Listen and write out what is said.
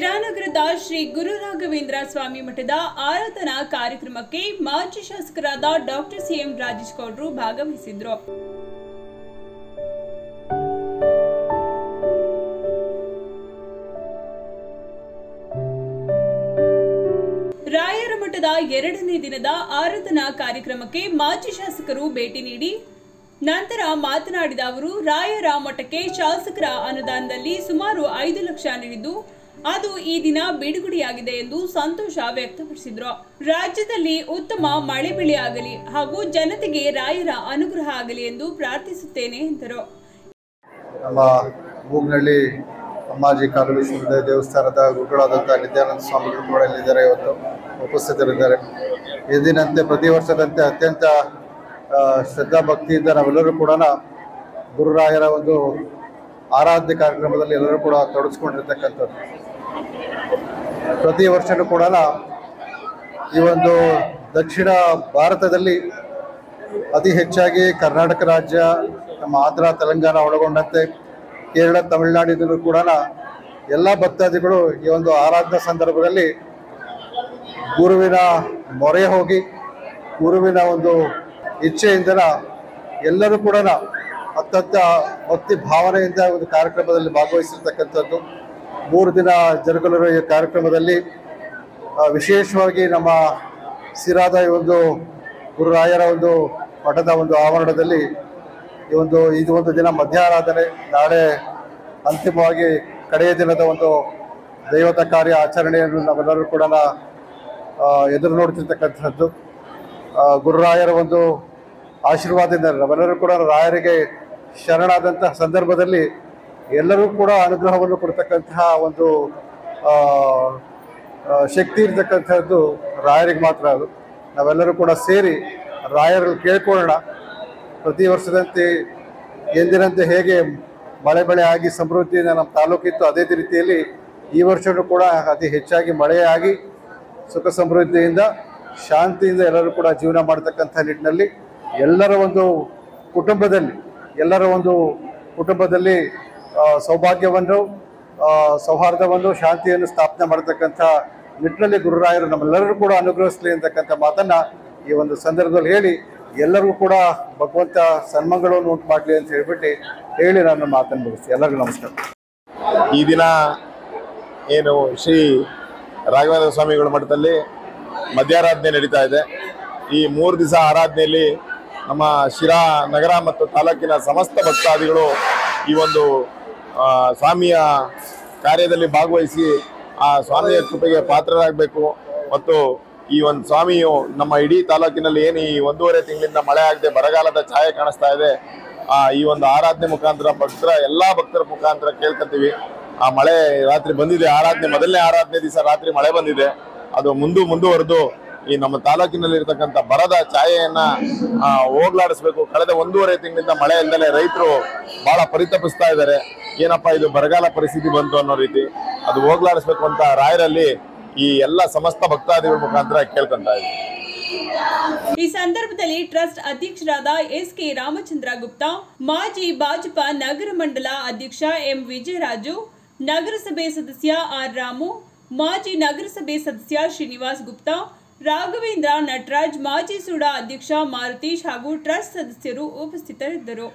ಶಿರಾನಗರದ ಶ್ರೀ ಗುರು ರಾಘವೇಂದ್ರ ಸ್ವಾಮಿ ಮಠದ ಆರಾಧನಾ ಕಾರ್ಯಕ್ರಮಕ್ಕೆ ಮಾಜಿ ಶಾಸಕರಾದ ಡಾಕ್ಟರ್ ಸಿಎಂ ರಾಜೇಶ್ ಗೌಡ್ರು ಭಾಗವಹಿಸಿದ್ರು. ರಾಯರ ಮಠದ ಎರಡನೇ ದಿನದ ಆರಾಧನಾ ಕಾರ್ಯಕ್ರಮಕ್ಕೆ ಮಾಜಿ ಶಾಸಕರು ಭೇಟಿ ನೀಡಿ, ನಂತರ ಮಾತನಾಡಿದ ಅವರು, ರಾಯರ ಮಠಕ್ಕೆ ಶಾಸಕರ ಅನುದಾನದಲ್ಲಿ ಸುಮಾರು ಐದು ಲಕ್ಷ ನೀಡಿದ್ದು ಅದು ಈ ದಿನ ಬಿಡುಗಡೆಯಾಗಿದೆ ಎಂದು ಸಂತೋಷ ವ್ಯಕ್ತಪಡಿಸಿದ್ರು. ರಾಜ್ಯದಲ್ಲಿ ಉತ್ತಮ ಮಳೆ ಬೆಳೆ ಆಗಲಿ ಹಾಗೂ ಜನತೆಗೆ ರಾಯರ ಅನುಗ್ರಹ ಆಗಲಿ ಎಂದು ಪ್ರಾರ್ಥಿಸುತ್ತೇನೆ ಎಂದರು. ನಮ್ಮ ಮೂಗ್ನಳ್ಳಿ ಅಮ್ಮಾಜಿ ವಿಶ್ವವಿದ್ಯಾಲಯ ದೇವಸ್ಥಾನದ ಗುರುಗಳಾದಂಥ ನಿತ್ಯಾನಂದ ಸ್ವಾಮಿಗಳು ಕೂಡ ಇಲ್ಲಿದ್ದಾರೆ ಇವತ್ತು, ಉಪಸ್ಥಿತರಿದ್ದಾರೆ. ಎಂದಿನಂತೆ ಪ್ರತಿ ವರ್ಷದಂತೆ ಅತ್ಯಂತ ಶ್ರದ್ಧಾ ಭಕ್ತಿಯಿಂದ ನಾವೆಲ್ಲರೂ ಕೂಡ ಗುರುರಾಯರ ಒಂದು ಆರಾಧ್ಯ ಕಾರ್ಯಕ್ರಮದಲ್ಲಿ ಎಲ್ಲರೂ ಕೂಡ ತೊಡಗಿಸ್ಕೊಂಡಿರ್ತಕ್ಕಂಥದ್ದು. ಪ್ರತಿ ವರ್ಷನೂ ಕೂಡ ಈ ಒಂದು ದಕ್ಷಿಣ ಭಾರತದಲ್ಲಿ ಅತಿ ಹೆಚ್ಚಾಗಿ ಕರ್ನಾಟಕ ರಾಜ್ಯ, ನಮ್ಮ ಆಂಧ್ರ, ತೆಲಂಗಾಣ ಒಳಗೊಂಡಂತೆ ಕೇರಳ, ತಮಿಳುನಾಡಿನಲ್ಲೂ ಕೂಡ ಎಲ್ಲ ಭಕ್ತಾದಿಗಳು ಈ ಒಂದು ಆರಾಧನಾ ಸಂದರ್ಭದಲ್ಲಿ ಗುರುವಿನ ಮೊರೆ ಹೋಗಿ, ಗುರುವಿನ ಒಂದು ಇಚ್ಛೆಯಿಂದ ಎಲ್ಲರೂ ಕೂಡ ಅತ್ಯಂತ ಭಕ್ತಿ ಭಾವನೆಯಿಂದ ಒಂದು ಕಾರ್ಯಕ್ರಮದಲ್ಲಿ ಭಾಗವಹಿಸಿರ್ತಕ್ಕಂಥದ್ದು. ಮೂರು ದಿನ ಜರುಗಲಿರುವ ಈ ಕಾರ್ಯಕ್ರಮದಲ್ಲಿ ವಿಶೇಷವಾಗಿ ನಮ್ಮ ಸಿರಾದ ಈ ಒಂದು ಗುರುರಾಯರ ಒಂದು ಮಠದ ಒಂದು ಆವರಣದಲ್ಲಿ ಈ ಒಂದು, ಇದು ಒಂದು ದಿನ ಮಧ್ಯಾರಾಧನೆ ನಾಳೆ ಅಂತಿಮವಾಗಿ ಕಡೆಯ ದಿನದ ಒಂದು ದೈವತ ಕಾರ್ಯ ಆಚರಣೆಯನ್ನು ನಾವೆಲ್ಲರೂ ಕೂಡ ಎದುರು ನೋಡ್ತಿರ್ತಕ್ಕಂಥದ್ದು. ಗುರುರಾಯರ ಒಂದು ಆಶೀರ್ವಾದದಿಂದ ನಾವೆಲ್ಲರೂ ಕೂಡ ರಾಯರಿಗೆ ಶರಣಾದಂತಹ ಸಂದರ್ಭದಲ್ಲಿ ಎಲ್ಲರೂ ಕೂಡ ಅನುಗ್ರಹವನ್ನು ಕೊಡ್ತಕ್ಕಂತಹ ಒಂದು ಶಕ್ತಿ ಇರತಕ್ಕಂಥದ್ದು ರಾಯರಿಗೆ ಮಾತ್ರ ಅದು. ನಾವೆಲ್ಲರೂ ಕೂಡ ಸೇರಿ ರಾಯರಲ್ಲಿ ಕೇಳ್ಕೊಳ್ಳೋಣ. ಪ್ರತಿ ವರ್ಷದಂತೆ ಎಂದಿನಂತೆ ಹೇಗೆ ಮಳೆ ಬೆಳೆ ಆಗಿ ಸಮೃದ್ಧಿಯಿಂದ ನಮ್ಮ ತಾಲೂಕಿತ್ತು ಅದೇ ರೀತಿಯಲ್ಲಿ ಈ ವರ್ಷವೂ ಕೂಡ ಅತಿ ಹೆಚ್ಚಾಗಿ ಮಳೆಯಾಗಿ ಸುಖ ಸಮೃದ್ಧಿಯಿಂದ ಶಾಂತಿಯಿಂದ ಎಲ್ಲರೂ ಕೂಡ ಜೀವನ ಮಾಡತಕ್ಕಂಥ ನಿಟ್ಟಿನಲ್ಲಿ ಎಲ್ಲರ ಒಂದು ಕುಟುಂಬದಲ್ಲಿ, ಎಲ್ಲರ ಒಂದು ಕುಟುಂಬದಲ್ಲಿ ಸೌಭಾಗ್ಯವನ್ನು ಸೌಹಾರ್ದವನ್ನು ಶಾಂತಿಯನ್ನು ಸ್ಥಾಪನೆ ಮಾಡತಕ್ಕಂಥ ನಿಟ್ಟಿನಲ್ಲಿ ಗುರುರಾಯರು ನಮ್ಮೆಲ್ಲರೂ ಕೂಡ ಅನುಗ್ರಹಿಸಲಿ ಅಂತಕ್ಕಂಥ ಮಾತನ್ನು ಈ ಒಂದು ಸಂದರ್ಭದಲ್ಲಿ ಹೇಳಿ ಎಲ್ಲರಿಗೂ ಕೂಡ ಭಗವಂತ ಸನ್ಮಂಗಳವನ್ನು ಉಂಟು ಮಾಡಲಿ ಅಂತ ಹೇಳ್ಬಿಟ್ಟು ಹೇಳಿ ನಾನು ಮಾತನ್ನು ಮುಗಿಸ್ತೀನಿ. ಎಲ್ಲರಿಗೂ ನಮಸ್ಕಾರ. ಈ ದಿನ ಏನು ಶ್ರೀ ರಾಘವೇಂದ್ರ ಸ್ವಾಮಿಗಳ ಮಠದಲ್ಲಿ ಮಧ್ಯಾರಾಧನೆ ನಡೀತಾ ಇದೆ. ಈ ಮೂರು ದಿವಸ ಆರಾಧನೆಯಲ್ಲಿ ನಮ್ಮ ಶಿರಾ ನಗರ ಮತ್ತು ತಾಲೂಕಿನ ಸಮಸ್ತ ಭಕ್ತಾದಿಗಳು ಈ ಒಂದು ಸ್ವಾಮಿಯ ಕಾರ್ಯದಲ್ಲಿ ಭಾಗವಹಿಸಿ ಆ ಸ್ವಾಮಿಯ ಕೃಪೆಗೆ ಪಾತ್ರರಾಗಬೇಕು. ಮತ್ತು ಈ ಒಂದು ಸ್ವಾಮಿಯು ನಮ್ಮ ಇಡೀ ತಾಲೂಕಿನಲ್ಲಿ ಏನು ಈ ಒಂದೂವರೆ ತಿಂಗಳಿಂದ ಮಳೆ ಆಗದೆ ಬರಗಾಲದ ಛಾಯೆ ಕಾಣಿಸ್ತಾ ಇದೆ. ಆ, ಈ ಒಂದು ಆರಾಧನೆ ಮುಖಾಂತರ ಭಕ್ತರ, ಎಲ್ಲ ಭಕ್ತರ ಮುಖಾಂತರ ಕೇಳ್ಕೊತೀವಿ. ಆ, ಮಳೆ ರಾತ್ರಿ ಬಂದಿದೆ. ಆರಾಧನೆ, ಮೊದಲನೇ ಆರಾಧನೆ ದಿವಸ ರಾತ್ರಿ ಮಳೆ ಬಂದಿದೆ. ಅದು ಮುಂದು ಮುಂದುವರೆದು ಈ ನಮ್ಮ ತಾಲೂಕಿನಲ್ಲಿ ಇರತಕ್ಕಂಥ ಬರದ ಛಾಯೆಯನ್ನ ಹೋಗ್ಲಾಡಿಸ್ಬೇಕು. ಕಳೆದ ಒಂದೂವರೆ ತಿಂಗಳಿಂದ ಮಳೆ ಇಲ್ಲದೆ ರೈತರು ಬಹಳ ಪರಿತಪಿಸ್ತಾ ಇದ್ದಾರೆ. ಏನಪ್ಪಾ ಇದು ಬರಗಾಲ ಪರಿಸ್ಥಿತಿ ಬಂತು ಅನ್ನೋ ರೀತಿ ಅದು ಹೋಗ್ಲಾಡಿಸ್ಬೇಕು ಅಂತ ರಾಯರಲ್ಲಿ ಈ ಎಲ್ಲ ಸಮಸ್ತ ಭಕ್ತಾದಿಗಳ ಮುಖಾಂತರ ಕೇಳ್ಕೊಂತ ಇದ್ದೀವಿ ಈ ಸಂದರ್ಭದಲ್ಲಿ ಟ್ರಸ್ಟ್ ಅಧ್ಯಕ್ಷರಾದ ಎಸ್ ಕೆ ರಾಮಚಂದ್ರ ಗುಪ್ತಾ, ಮಾಜಿ ಭಾಜಪಾ ನಗರ ಮಂಡಲ ಅಧ್ಯಕ್ಷ ಎಂ ವಿಜಯರಾಜು, ನಗರಸಭೆ ಸದಸ್ಯ ಆರ್ ರಾಮು, ಮಾಜಿ ನಗರಸಭೆ ಸದಸ್ಯ ಶ್ರೀನಿವಾಸ್ ಗುಪ್ತಾ, ರಾಘವೇಂದ್ರ ನಟರಾಜ್, ಮಾಜಿ ಸೂಡಾ ಅಧ್ಯಕ್ಷ ಮಾರುತೀಶ್ ಹಾಗೂ ಟ್ರಸ್ಟ್ ಸದಸ್ಯರು ಉಪಸ್ಥಿತರಿದ್ದರು.